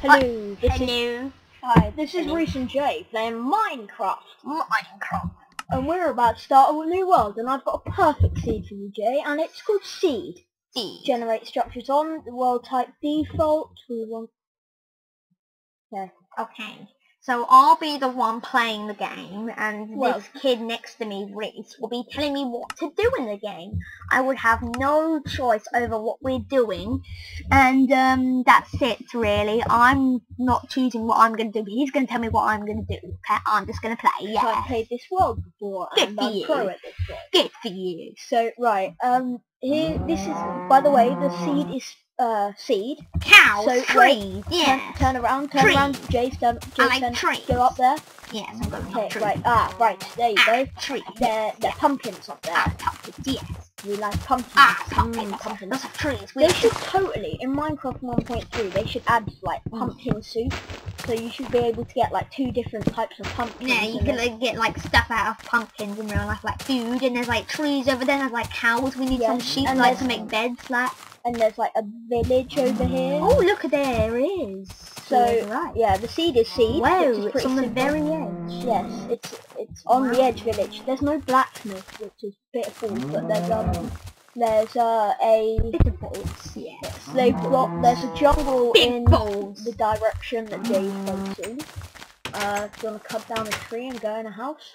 Hello, this is Hello. hi. This is Reese and Jay playing Minecraft, Minecraft. and we're about to start a new world. And I've got a perfect seed for you, Jay, and it's called Seed. Seed. Generate structures on the world type default. We want. Okay. So I'll be the one playing the game, and this kid next to me, Reese, will be telling me what to do in the game. I would have no choice over what we're doing, and um, that's it, really. I'm not choosing what I'm going to do. He's going to tell me what I'm going to do. Okay? I'm just going to play. So Yeah. I've played this world before, Good and for I'm you. pro at this world. Good for you. So right, um, here this is. By the way, the seed is uh seed. Cows, So, trees, Turn, yeah. turn around, turn Trees. around, Jay. Turn, Jay, I like turn, trees. Go up there. Yes, I'm going Okay, to trees. right. Ah, right. There you Ah, go. trees. They're, they're pumpkins up there. Ah, pumpkins, yes. We like pumpkins. Ah, Mm, pumpkins. pumpkins. Those are trees. We They should totally, in Minecraft 1.3, they should add like Mm. pumpkin soup. So you should be able to get like two different types of pumpkins. Yeah, you can like, get like stuff out of pumpkins in real life, like food, and there's like trees over there, there's like cows, we need Yeah, some sheep and like to make beds, like. and there's like a village over here. Oh, look, there is. So, Yeah, right. Yeah, the seed is seed. Whoa, is it's on the simple. very edge. Yes, it's it's on the edge village. There's no blacksmith, which is pitiful, but there's um there's uh a Big balls, yeah. yes, they've there's a jungle Big in balls. the direction that Jay's facing. Uh, do you want to cut down a tree and go in a house?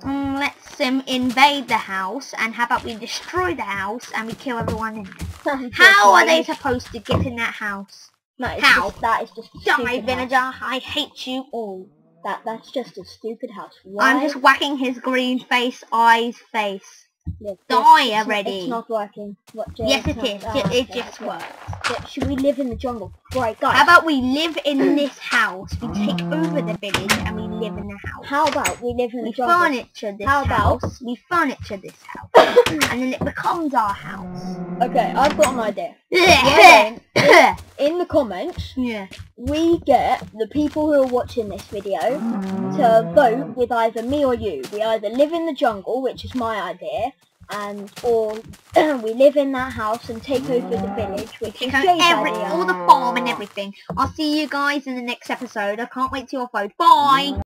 Mm, let's um, invade the house, and how about we destroy the house and we kill everyone in it? How are they supposed to get in that house? No, How? Just, that is just Die, villager! house. I hate you all. That that's just a stupid house. Why? I'm just whacking his green face, eyes face. Yeah, Die it's not- already. It's not working. What, Jay? Yes, it is. ah, It, it just works. Should we live in the jungle? Right, guys. How about we live in this house? We take over the village and we live in the house. How about we live in the jungle? We furniture this How about- house. We furniture this house, and then it becomes our house. Okay, I've got an idea. yeah. In the comments, yeah. we get the people who are watching this video to vote with either me or you. We either live in the jungle, which is my idea, and or we live in that house and take over the village, which is every, all the farm and everything. I'll see you guys in the next episode. I can't wait till your vote. Bye.